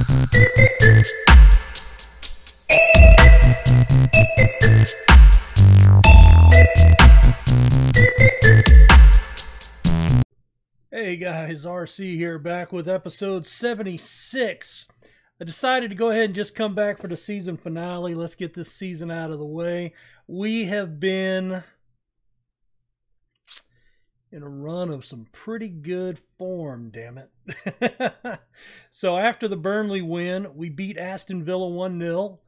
Hey guys, RC here back with episode 76. I decided to go ahead and just come back for the season finale. Let's get this season out of the way. We have been in a run of some pretty good form, damn it. so after the Burnley win, we beat Aston Villa 1-0.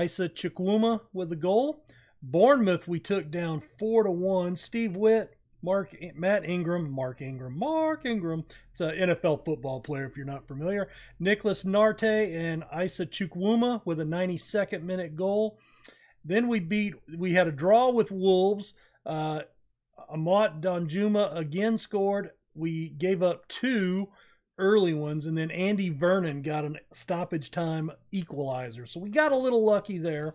Isa Chukwuma with a goal. Bournemouth we took down 4 to 1. Steve Witt Mark Matt Ingram, Mark Ingram, Mark Ingram. It's an NFL football player if you're not familiar. Nicholas Narte and Isa Chukwuma with a 92nd minute goal. Then we beat. We had a draw with Wolves. Uh, Arnaut Danjuma again scored. We gave up two early ones, and then Andy Vernon got a stoppage time equalizer. So we got a little lucky there.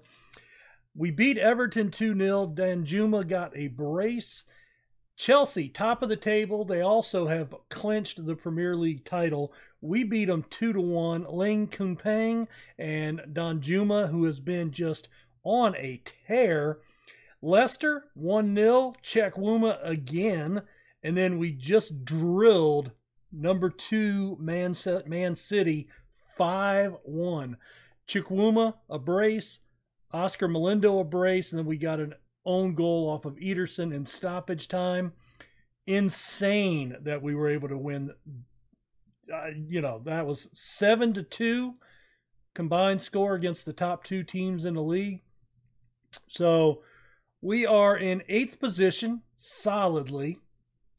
We beat Everton 2 0. Danjuma got a brace. Chelsea, top of the table. They also have clinched the Premier League title. We beat them two to one. Ling Kumpang and Danjuma, who has been just on a tear. Leicester 1 0. Chukwuma again. And then we just drilled number two Man, Man City 5 1. Chukwuma, a brace. Oscar Malindo, a brace. And then we got an own goal off of Ederson in stoppage time. Insane that we were able to win. Uh, you know, that was 7 to 2 combined score against the top two teams in the league. So we are in eighth position solidly.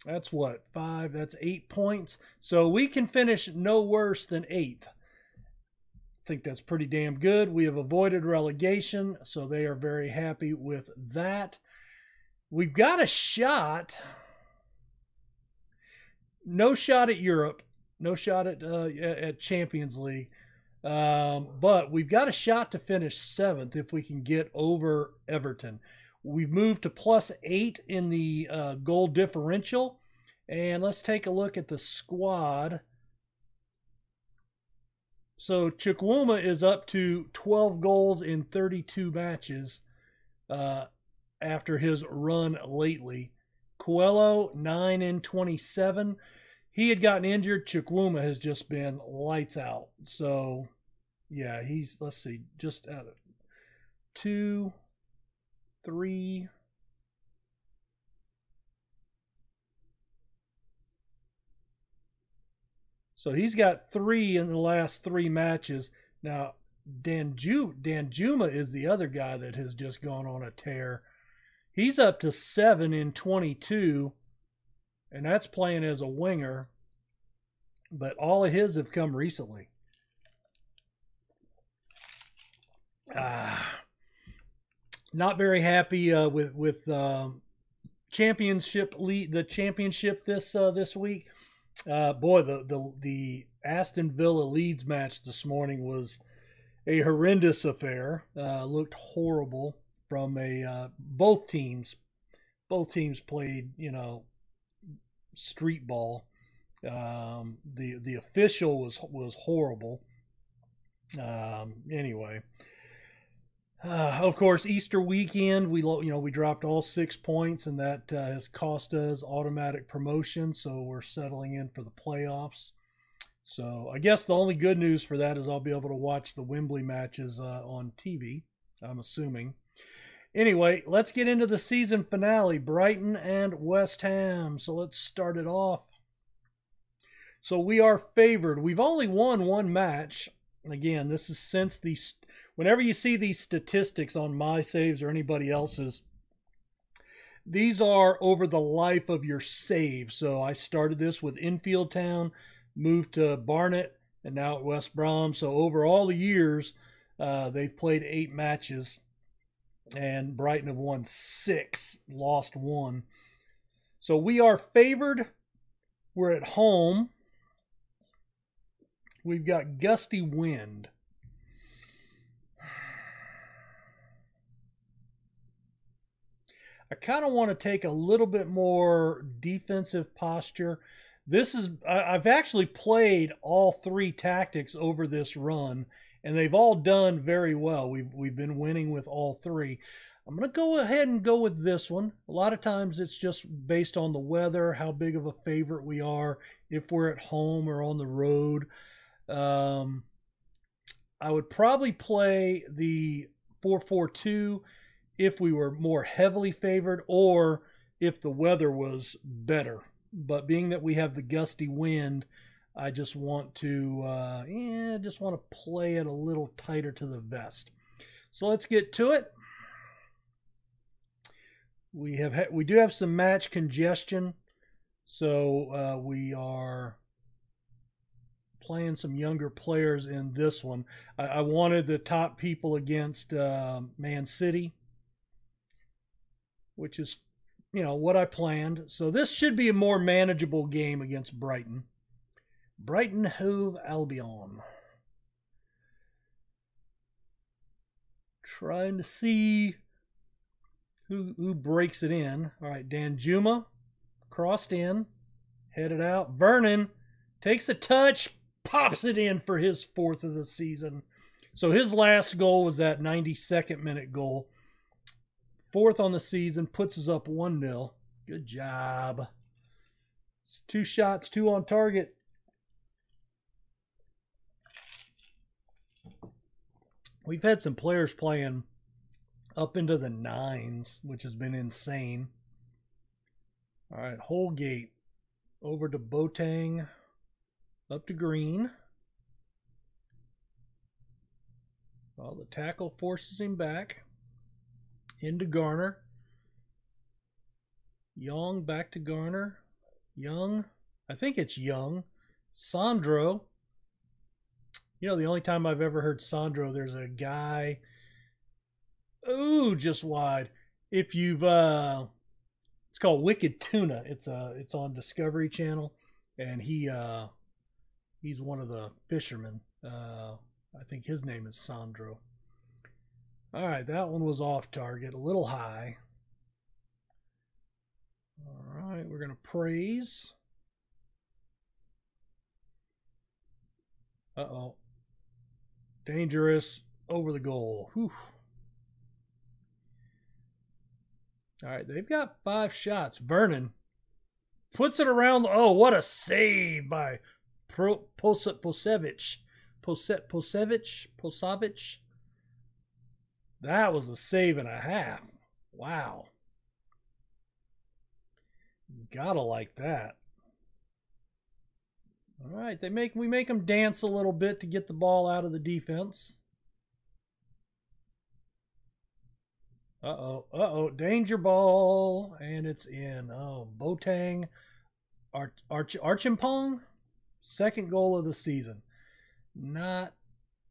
That's what, five, that's eight points. So we can finish no worse than eighth I think that's pretty damn good. We have avoided relegation, so they are very happy with that. We've got a shot. No shot at Europe. No shot at uh, at Champions League. Um, but we've got a shot to finish seventh if we can get over Everton. We've moved to plus eight in the uh, goal differential. And let's take a look at the squad. So Chukwuma is up to 12 goals in 32 matches uh, after his run lately. Coelho, 9 in 27. He had gotten injured. Chukwuma has just been lights out. So, yeah, he's, let's see, just out of two, three, So he's got three in the last three matches. Now, Danju, Danjuma is the other guy that has just gone on a tear. He's up to seven in 22, and that's playing as a winger. But all of his have come recently. Ah, not very happy uh, with with um, championship lead the championship this uh, this week. Uh, boy, the, the the Aston Villa Leeds match this morning was a horrendous affair. Uh, looked horrible from a uh, both teams. Both teams played, you know, street ball. Um, the the official was was horrible. Um, anyway, uh, of course, Easter weekend, we you know we dropped all six points, and that uh, has cost us automatic promotion. So we're settling in for the playoffs. So I guess the only good news for that is I'll be able to watch the Wembley matches uh, on TV. I'm assuming. Anyway, let's get into the season finale: Brighton and West Ham. So let's start it off. So we are favored. We've only won one match. Again, this is since the whenever you see these statistics on my saves or anybody else's, these are over the life of your save. So I started this with Enfield Town, moved to Barnet, and now at West Brom. So over all the years, uh, they've played eight matches, and Brighton have won six, lost one. So we are favored. We're at home. We've got gusty wind. I kind of want to take a little bit more defensive posture. this is I've actually played all three tactics over this run, and they've all done very well. We've we've been winning with all three. I'm going to go ahead and go with this one. A lot of times it's just based on the weather, how big of a favorite we are, if we're at home or on the road. Um, I would probably play the 442 if we were more heavily favored or if the weather was better. But being that we have the gusty wind, I just want to, uh, yeah, just want to play it a little tighter to the vest. So let's get to it. We have we do have some match congestion, so uh, we are playing some younger players in this one. I, I wanted the top people against uh, Man City, which is you know what I planned. So this should be a more manageable game against Brighton. Brighton Hove Albion. Trying to see who who breaks it in. All right, Danjuma crossed in, headed out. Vernon takes a touch, pops it in for his fourth of the season. So his last goal was that 92nd minute goal. Fourth on the season, puts us up 1 0. Good job. It's two shots, two on target. We've had some players playing up into the nines, which has been insane. All right, Holgate over to Botang, up to Green. Well, the tackle forces him back into Garner. Young back to Garner. Young, I think it's Young. Sandro. You know, the only time I've ever heard Sandro, there's a guy Ooh, just wide. If you've uh it's called Wicked Tuna. It's uh it's on Discovery Channel and he uh he's one of the fishermen. Uh I think his name is Sandro. All right, that one was off target, a little high. All right, we're going to praise. Uh-oh. Dangerous over the goal. Whew. All right, they've got five shots. Vernon puts it around. Oh, what a save by Pro, Posevich. Poset, Posevich? Posavich? That was a save and a half. Wow. Gotta like that. All right, they make we make them dance a little bit to get the ball out of the defense. Uh-oh, uh-oh, danger ball, and it's in. Oh, Boateng, Arch, Arch, Archimpong, second goal of the season. Not,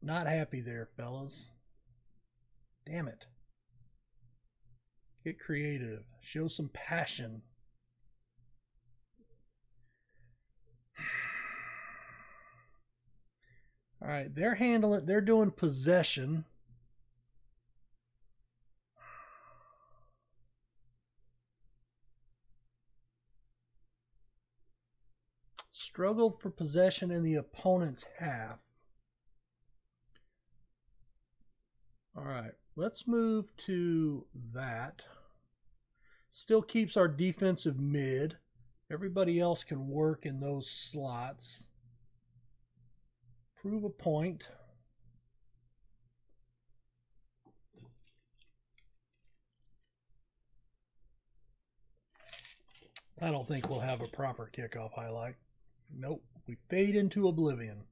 not happy there, fellas. Damn it. Get creative. Show some passion. All right, they're handling, they're doing possession. struggled for possession in the opponent's half. All right, let's move to that. Still keeps our defensive mid. Everybody else can work in those slots. Prove a point. I don't think we'll have a proper kickoff highlight. Nope. We fade into oblivion.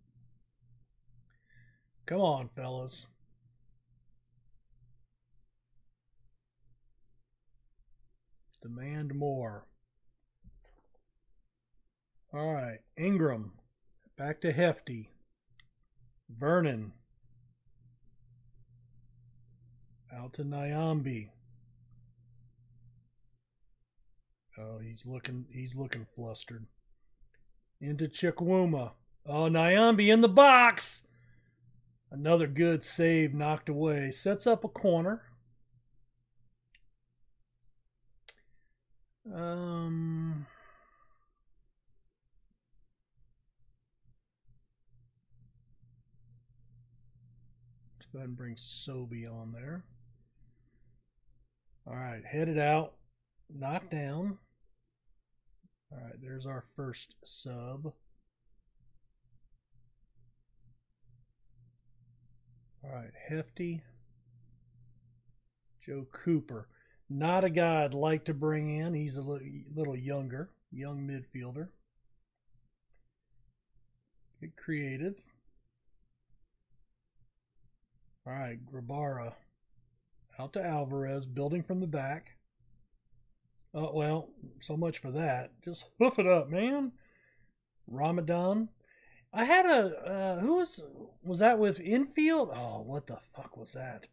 Come on, fellas. Demand more. All right. Ingram. Back to Hefty. Vernon. Out to Nyambi. Oh, he's looking he's looking flustered into Chukwuma. Oh, Nyambi in the box. Another good save knocked away. Sets up a corner. Um. Let's go ahead and bring Sobe on there. All right, headed out, knocked down. All right, there's our first sub. All right, Hefty, Joe Cooper. Not a guy I'd like to bring in. He's a little, younger, young midfielder. Get creative. All right, Grabara. Out to Alvarez, building from the back. Oh, well, so much for that. Just hoof it up, man. Ramadan. I had a, uh, who was, was that with Enfield? Oh, what the fuck was that?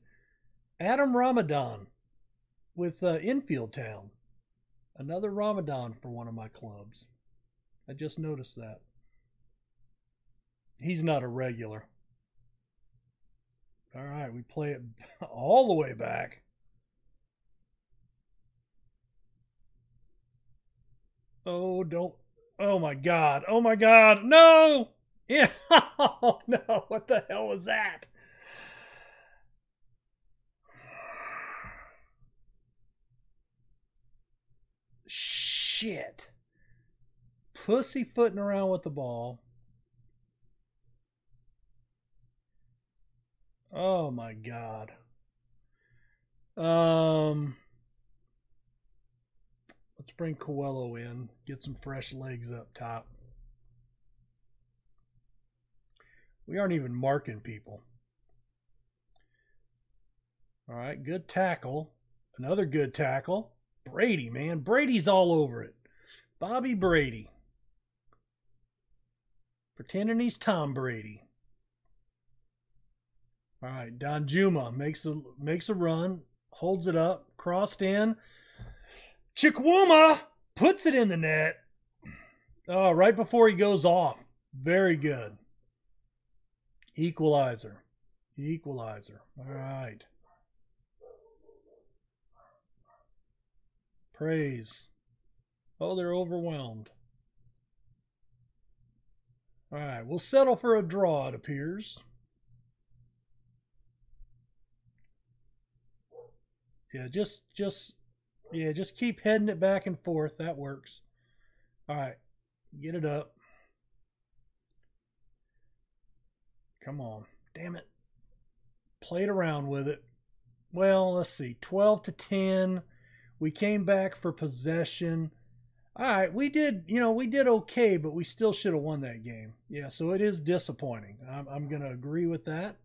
Adam Ramadan with uh, Enfield Town. Another Ramadan for one of my clubs. I just noticed that. He's not a regular. All right, we play it all the way back. Oh, don't. Oh my God. Oh my God. No. Yeah. Oh no. What the hell was that? Shit. Pussyfooting around with the ball. Oh my god. Um let's bring Coelho in, get some fresh legs up top. We aren't even marking people. All right, good tackle. Another good tackle. Brady, man. Brady's all over it. Bobby Brady. Pretending he's Tom Brady. All right, Danjuma makes a makes a run, holds it up, crossed in. Chukwuma puts it in the net. Oh, right before he goes off. Very good. Equalizer. Equalizer. All right. Praise. Oh, they're overwhelmed. All right, we'll settle for a draw, it appears. Yeah, just, just, yeah, just keep heading it back and forth. That works. All right, get it up. Come on. Damn it. Played around with it. Well, let's see. 12 to 10. We came back for possession. All right, we did, you know, we did okay, but we still should have won that game. Yeah, so it is disappointing. I'm, I'm going to agree with that.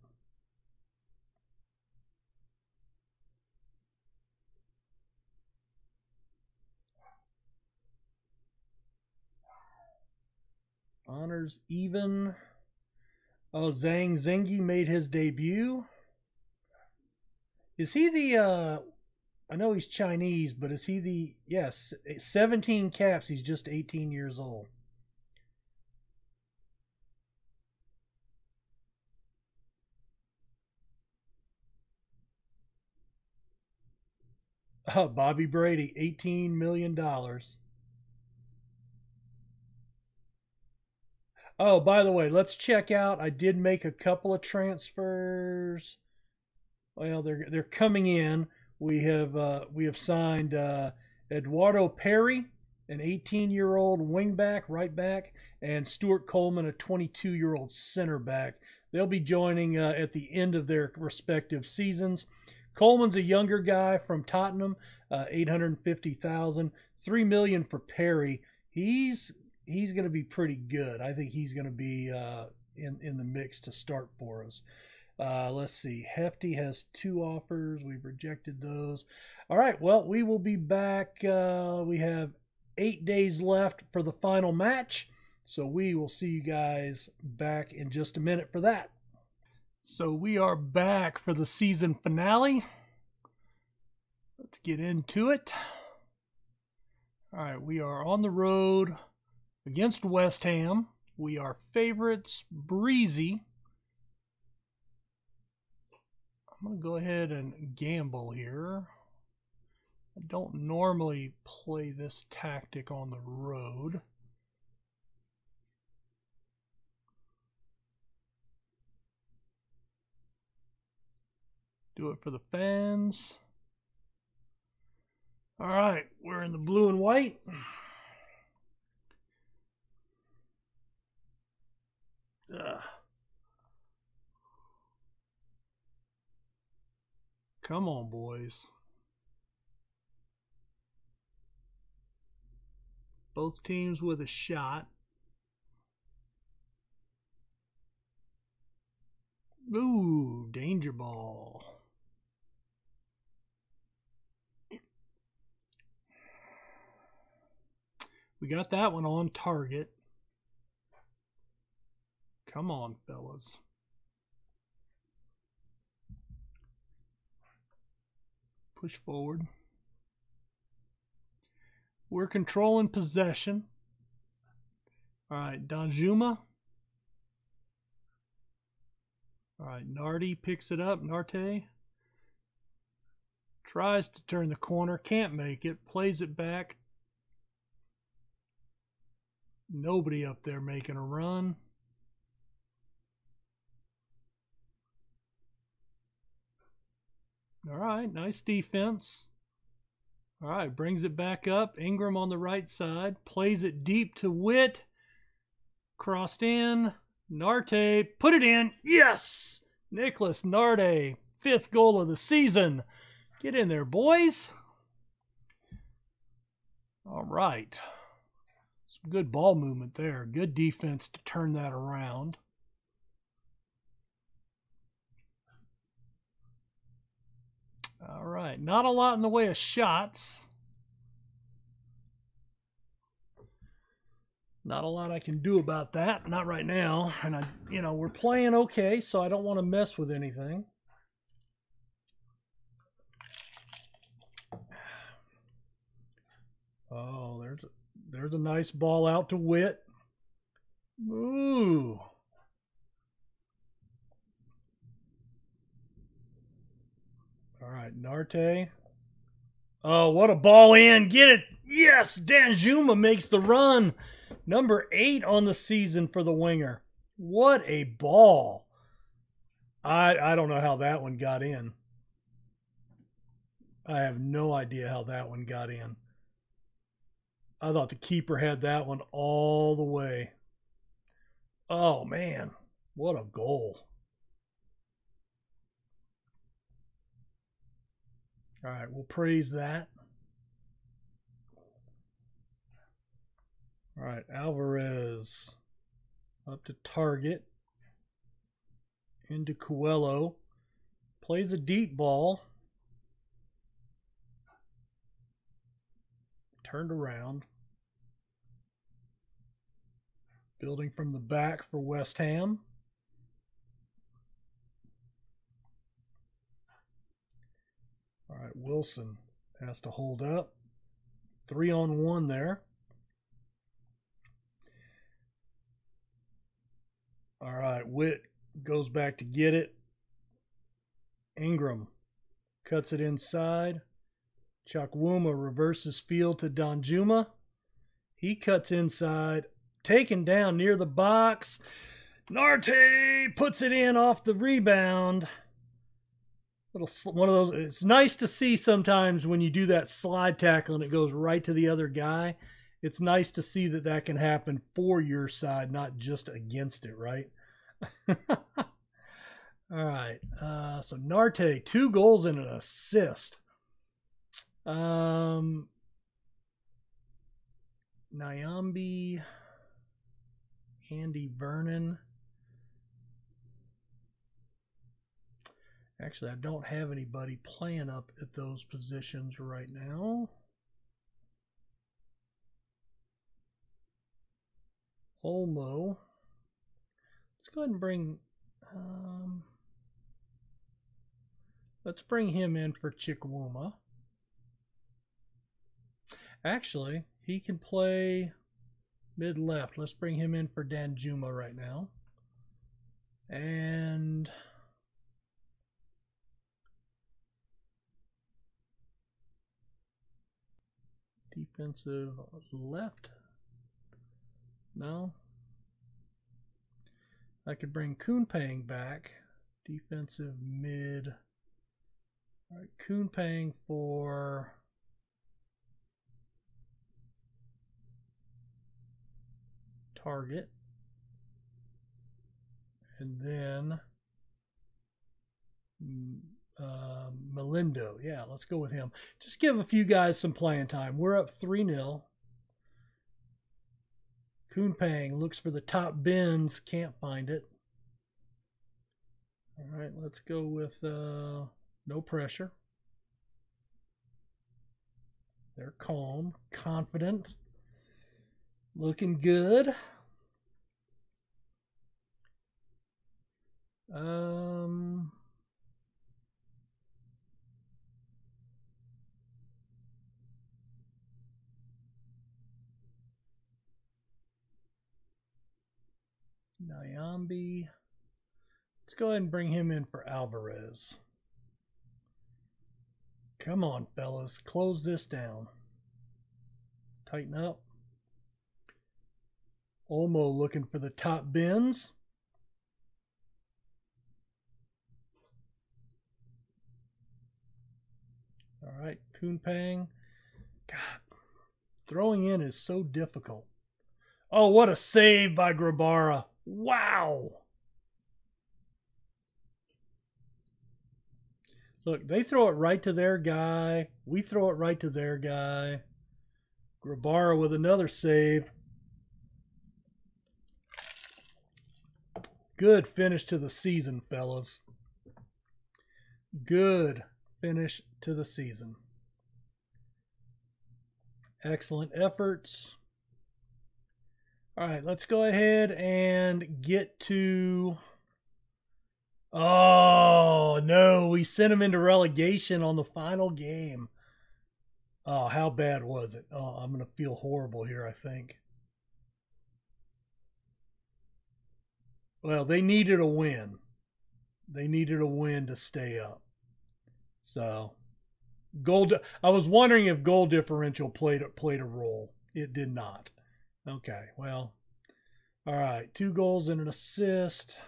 Honors even. Oh, Zhang Zenghi made his debut. Is he the uh I know he's Chinese, but is he the yes, 17 caps, he's just 18 years old. Oh, Bobby Brady, $18 million. Oh, by the way, let's check out. I did make a couple of transfers. Well, they're they're coming in. We have uh, we have signed uh, Eduardo Perry, an 18-year-old wingback, right back, and Stuart Coleman, a 22-year-old center back. They'll be joining uh, at the end of their respective seasons. Coleman's a younger guy from Tottenham, uh, 850,000, 3 million for Perry. He's he's going to be pretty good. I think he's going to be uh, in in the mix to start for us. Uh, let's see. Hefty has two offers. We've rejected those. All right. Well, we will be back. Uh, we have eight days left for the final match. So we will see you guys back in just a minute for that. So we are back for the season finale. Let's get into it. All right. We are on the road against West Ham. We are favorites, breezy. I'm going to go ahead and gamble here. I don't normally play this tactic on the road. Do it for the fans. All right, we're in the blue and white. Come on, boys. Both teams with a shot. Ooh, danger ball. We got that one on target. Come on, fellas. Push forward. We're controlling possession. All right, Danjuma. All right, Narte picks it up. Narte tries to turn the corner, can't make it, plays it back. Nobody up there making a run. All right, nice defense. All right, brings it back up. Ingram on the right side, plays it deep to Witt. Crossed in. Narte, put it in. Yes! Nicholas Narte, fifth goal of the season. Get in there, boys. All right. Some good ball movement there. Good defense to turn that around. All right. Not a lot in the way of shots. Not a lot I can do about that. Not right now. And I, you know, we're playing okay, so I don't want to mess with anything. Oh, there's a, there's a nice ball out to Witt. Ooh. All right, Narte. Oh, what a ball in. Get it. Yes, Danjuma makes the run. Number eight on the season for the winger. What a ball. I I don't know how that one got in. I have no idea how that one got in. I thought the keeper had that one all the way. Oh man, what a goal. All right, we'll praise that. All right, Alvarez up to Targett. Into Coelho. Plays a deep ball. Turned around. Building from the back for West Ham. All right, Wilson has to hold up. Three on one there. All right, Witt goes back to get it. Ingram cuts it inside. Chukwuma reverses field to Danjuma. He cuts inside, taken down near the box. Narte puts it in off the rebound. Little one of those. It's nice to see sometimes when you do that slide tackle and it goes right to the other guy. It's nice to see that that can happen for your side, not just against it, right? All right. Uh, so Narte, two goals and an assist. Um, Nyambi, Andy Vernon. Actually, I don't have anybody playing up at those positions right now. Olmo. Let's go ahead and bring. Um, let's bring him in for Chukwuma. Actually, he can play mid left. Let's bring him in for Danjuma right now. And defensive left. No. I could bring Kunpeng back. Defensive mid All right, Kuhn paying for target. And then mm, uh, Melindo. Yeah, let's go with him. Just give a few guys some playing time. We're up 3 0. Kunpang looks for the top bins, can't find it. All right, let's go with uh, no pressure. They're calm, confident, looking good. Um, Nyambi. Let's go ahead and bring him in for Alvarez. Come on, fellas. Close this down. Tighten up. Olmo looking for the top bins. All right, Kunpang. God, throwing in is so difficult. Oh, what a save by Grabara. Wow. Look, they throw it right to their guy. We throw it right to their guy. Grabara with another save. Good finish to the season, fellas. Good finish to the season. Excellent efforts. All right, let's go ahead and get to. Oh, no. We sent him into relegation on the final game. Oh, how bad was it? Oh, I'm going to feel horrible here, I think. Well, they needed a win. They needed a win to stay up. So, goal. I was wondering if goal differential played played a role. It did not. Okay, well, all right. Two goals and an assist.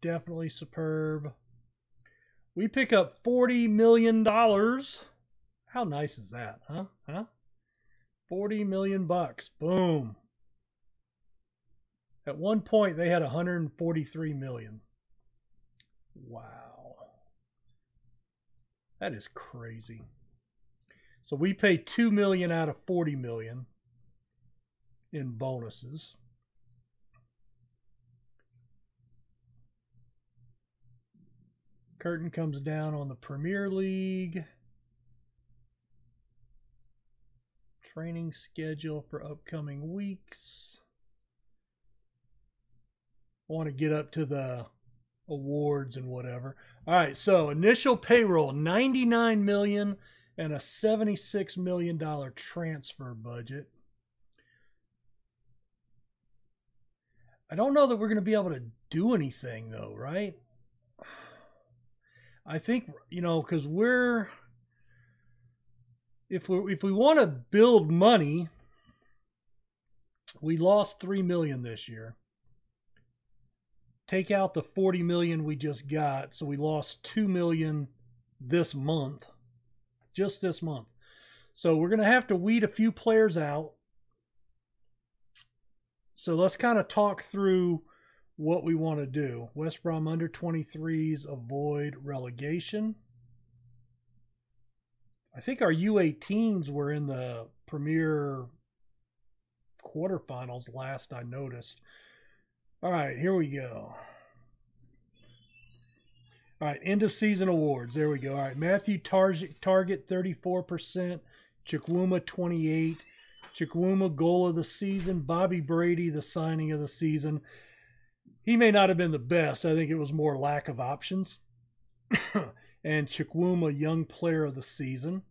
Definitely superb. We pick up $40 million. How nice is that, huh? Huh? 40 million bucks. Boom. At one point they had 143 million. Wow. That is crazy. So we pay 2 million out of 40 million in bonuses. Curtain comes down on the Premier League. Training schedule for upcoming weeks. I want to get up to the awards and whatever. All right, so initial payroll 99 million and a 76 million dollar transfer budget. I don't know that we're going to be able to do anything though, right? I think you know because we're if we if we want to build money, we lost three million this year. Take out the forty million we just got, so we lost two million this month, just this month. So we're gonna have to weed a few players out so let's kind of talk through what we want to do. West Brom under 23s avoid relegation. I think our U18s were in the Premier quarterfinals last I noticed. All right, here we go. All right, end of season awards. There we go. All right, Matthew Targett, target 34%, Chukwuma 28, Chukwuma goal of the season, Bobby Brady the signing of the season. He may not have been the best. I think it was more lack of options. and Chukwuma young player of the season.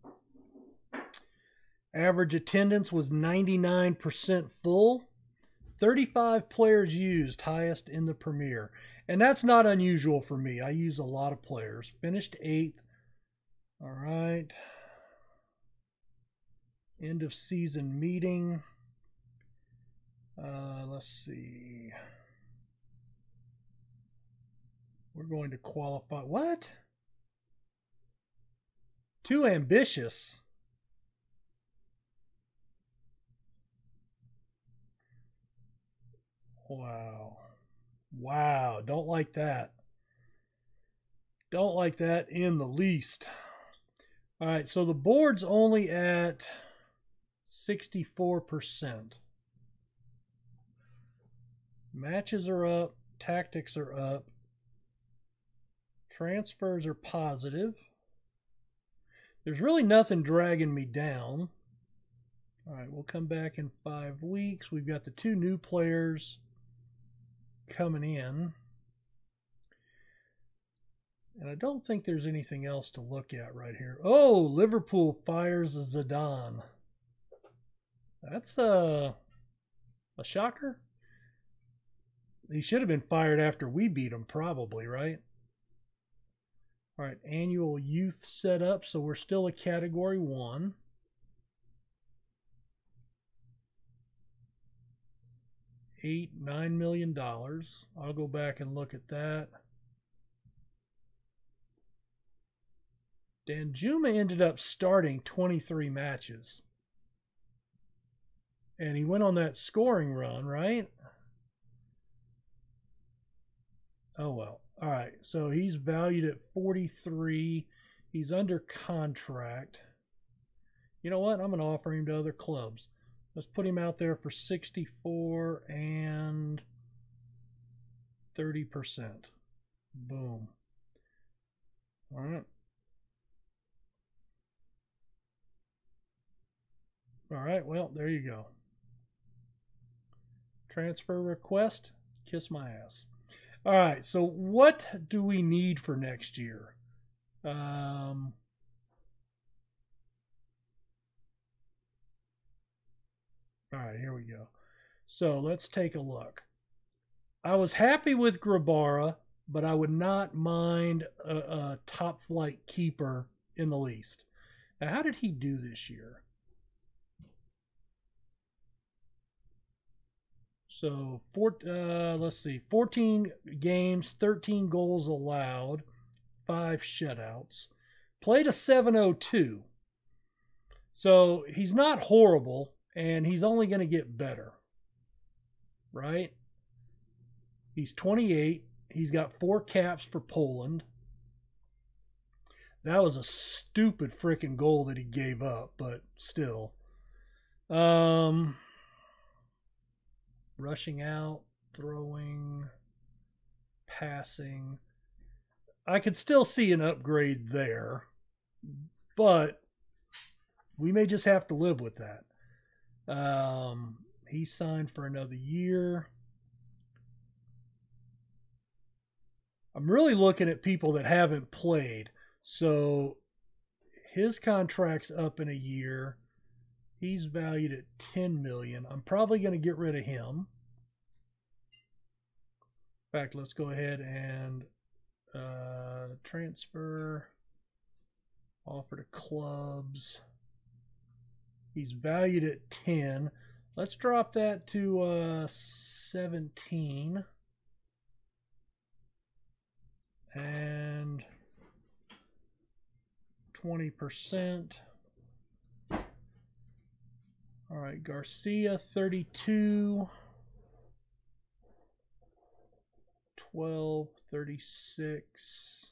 Average attendance was 99% full. 35 players used, highest in the Premier. And that's not unusual for me. I use a lot of players. Finished eighth. All right end of season meeting. Uh, let's see. We're going to qualify. What? Too ambitious. Wow. Wow. Don't like that. Don't like that in the least. All right, so the board's only at 64%. Matches are up, tactics are up, transfers are positive. There's really nothing dragging me down. All right, we'll come back in five weeks. We've got the two new players coming in. And I don't think there's anything else to look at right here. Oh, Liverpool fires Zidane. That's a, a shocker. He should have been fired after we beat him, probably, right? All right, annual youth setup. So we're still a category one. Eight, nine million dollars. I'll go back and look at that. Danjuma ended up starting 23 matches. And he went on that scoring run, right? Oh, well. All right. So he's valued at 43. He's under contract. You know what? I'm going to offer him to other clubs. Let's put him out there for 64 and 30%. Boom. All right. All right, well, there you go. Transfer request, kiss my ass. All right, so what do we need for next year? Um, all right, here we go. So let's take a look. I was happy with Grabara, but I would not mind a, a top flight keeper in the least. Now, how did he do this year? So four, uh, let's see, 14 games, 13 goals allowed, five shutouts. Played a 702. So he's not horrible, and he's only going to get better. Right? He's 28. He's got four caps for Poland. That was a stupid freaking goal that he gave up, but still. Um, rushing out, throwing, passing. I could still see an upgrade there, but we may just have to live with that. Um, he signed for another year. I'm really looking at people that haven't played. So his contract's up in a year. He's valued at 10 million. I'm probably going to get rid of him. In fact, let's go ahead and uh, transfer, offer to clubs. He's valued at 10. Let's drop that to uh, 17. And 20%. All right, Garcia 32. 12, 36.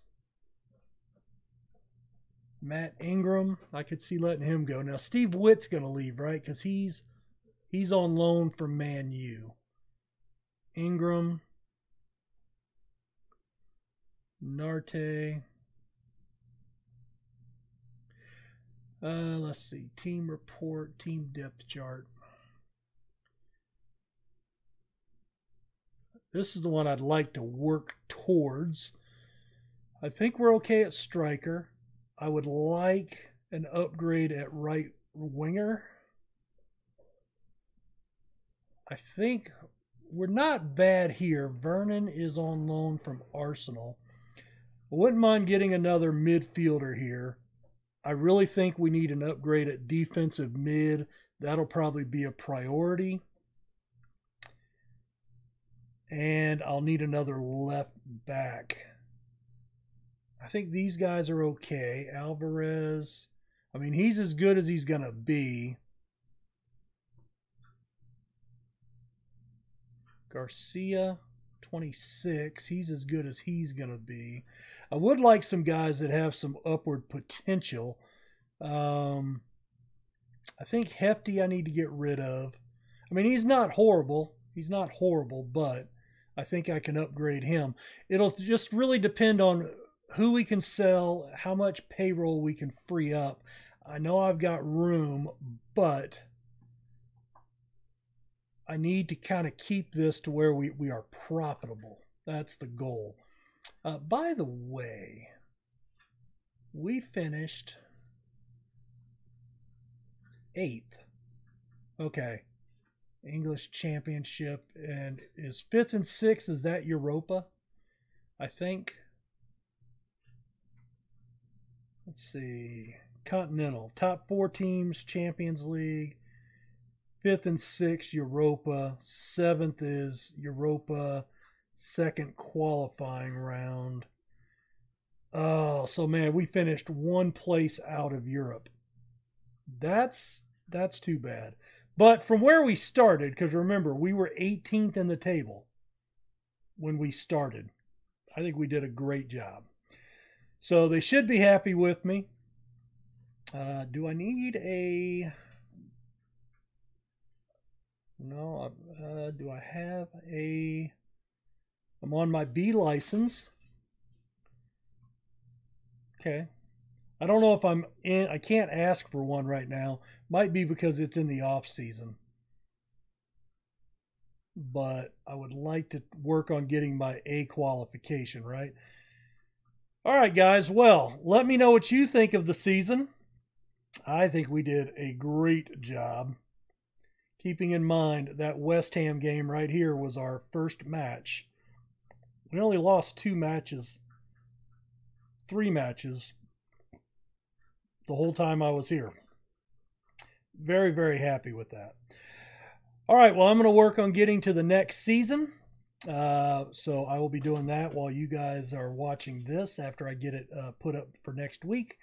Matt Ingram, I could see letting him go. Now Steve Witt's going to leave, right? Because he's he's on loan from Man U. Ingram, Narte, Uh, let's see. Team report, team depth chart. This is the one I'd like to work towards. I think we're okay at striker. I would like an upgrade at right winger. I think we're not bad here. Vernon is on loan from Arsenal. I wouldn't mind getting another midfielder here. I really think we need an upgrade at defensive mid. That'll probably be a priority. And I'll need another left back. I think these guys are okay. Alvarez, I mean, he's as good as he's going to be. Garcia, 26. He's as good as he's going to be. I would like some guys that have some upward potential. Um, I think Hefty I need to get rid of. I mean, he's not horrible. He's not horrible, but I think I can upgrade him. It'll just really depend on who we can sell, how much payroll we can free up. I know I've got room, but I need to kind of keep this to where we, we are profitable. That's the goal. Uh, by the way, we finished eighth. Okay. English Championship and is fifth and sixth. Is that Europa? I think. Let's see. Continental. Top four teams, Champions League. Fifth and sixth, Europa. Seventh is Europa. Second qualifying round. Oh, so man, we finished one place out of Europe. That's that's too bad. But from where we started, because remember, we were 18th in the table when we started. I think we did a great job. So they should be happy with me. Uh, do I need a... No, uh, do I have a... I'm on my B license. Okay. I don't know if I'm in, I can't ask for one right now. Might be because it's in the off season. But I would like to work on getting my A qualification, right? All right, guys. Well, let me know what you think of the season. I think we did a great job. Keeping in mind that West Ham game right here was our first match. We only lost two matches, three matches the whole time I was here. Very, very happy with that. All right, well, I'm going to work on getting to the next season. Uh, so I will be doing that while you guys are watching this after I get it uh, put up for next week.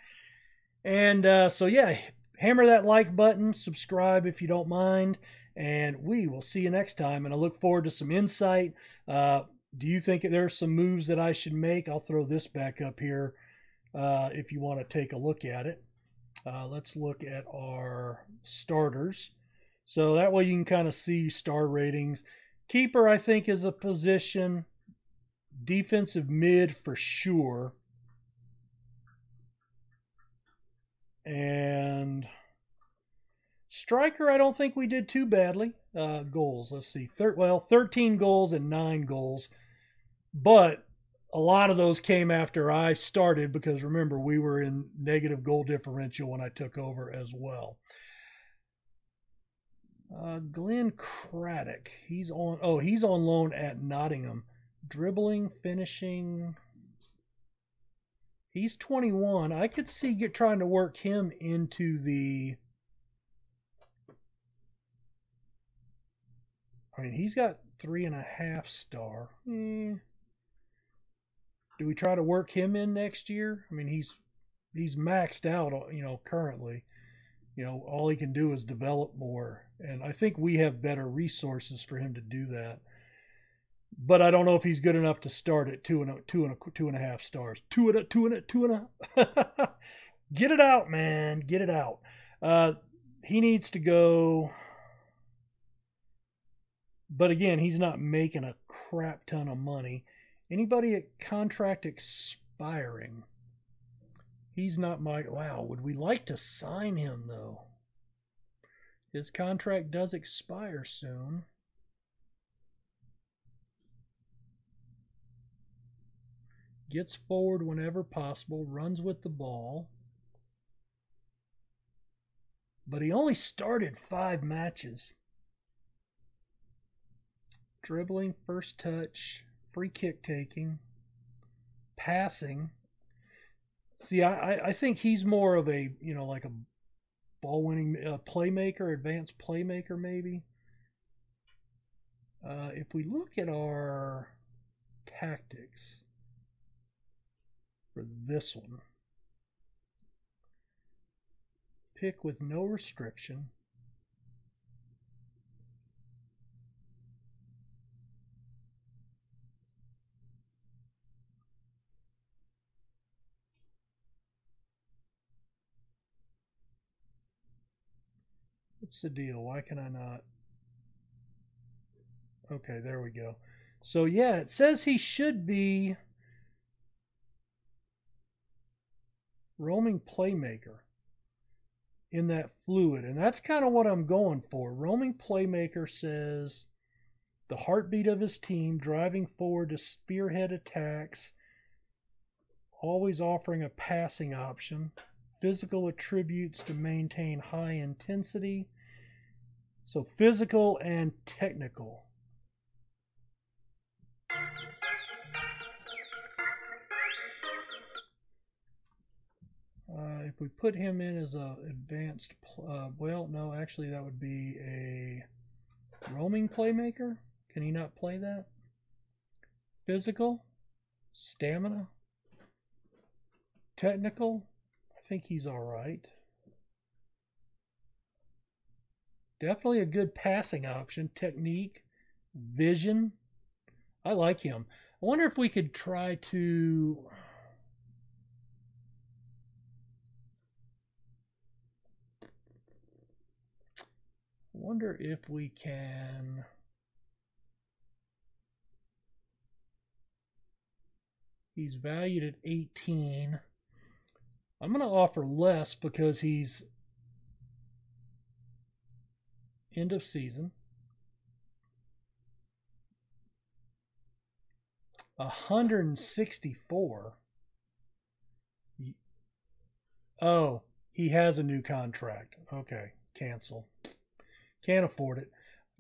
And uh, so, yeah, hammer that like button, subscribe if you don't mind, and we will see you next time. And I look forward to some insight. Uh, do you think there's some moves that I should make? I'll throw this back up here uh, if you want to take a look at it. Uh, let's look at our starters. So that way you can kind of see star ratings. Keeper, I think, is a position. Defensive mid for sure. And striker, I don't think we did too badly. Uh, goals, let's see. Thir- well, 13 goals and 9 goals. But a lot of those came after I started because remember, we were in negative goal differential when I took over as well. Uh, Glenn Craddock, he's on. Oh, he's on loan at Nottingham. Dribbling, finishing. He's 21. I could see get trying to work him into the. I mean, he's got three and a half star. Hmm. Do we try to work him in next year? I mean, he's he's maxed out, you know, currently. You know, all he can do is develop more, and I think we have better resources for him to do that. But I don't know if he's good enough to start at two and a, two and a, two and a half stars. Two and a two and a two and a. Get it out, man. Get it out. Uh, he needs to go. But again, he's not making a crap ton of money. Anybody at contract expiring? He's not my. Wow, would we like to sign him though? His contract does expire soon. Gets forward whenever possible, runs with the ball. But he only started five matches. Dribbling, first touch, free kick taking, passing. See, I, I think he's more of a, you know, like a ball winning uh, playmaker, advanced playmaker, maybe. Uh, if we look at our tactics, for this one. Pick with no restriction. What's the deal? Why can I not? Okay, there we go. So yeah, it says he should be roaming playmaker in that fluid. And that's kind of what I'm going for. Roaming playmaker says the heartbeat of his team, driving forward to spearhead attacks, always offering a passing option, physical attributes to maintain high intensity, so physical and technical. Uh, if we put him in as a advanced, uh, well, no, actually that would be a roaming playmaker. Can he not play that? Physical, stamina, technical. I think he's all right. Definitely a good passing option. Technique, vision. I like him. I wonder if we could try to. Wonder if we can. He's valued at 18. I'm going to offer less because he's end of season. Hundred and sixty-four. Oh, he has a new contract. Okay, cancel. Can't afford it.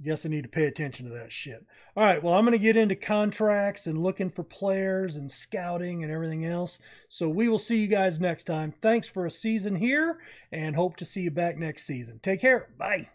Guess I need to pay attention to that shit. All right, well, I'm going to get into contracts and looking for players and scouting and everything else. So we will see you guys next time. Thanks for a season here and hope to see you back next season. Take care. Bye.